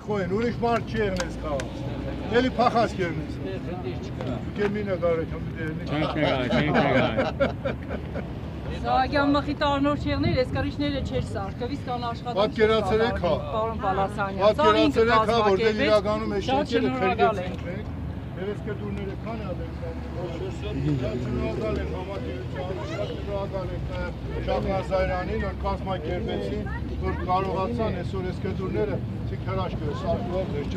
Խոյն, ուրիշ մարդ չի եղնես քաղաք։ Էլի փախած կերնես։ Կեմինը գարեթ հմ դերնի։ Չենք նգա, չենք նգա։ Սահակյան մխի տարնոր չեղներ, ես կարիչները չէր սարկվի ստան աշխատանք։ Պատկերացրեք, հա։ Պարոն Պալասանյան։ Պատկերացրեք, հա, որ դե իրականում է Շատ շենքերը շնորհակալ քրգեցինք ենք։ մենք։ Երես կդուրները քան ա դες։ Շատ շնորհակալ ենք համատիրությանը, ենք նաև Շահնազարյանին, որ կազմակերպեցին, որ կարողացան այսօր այս կդուրները ցիկ հրաշք սարկվել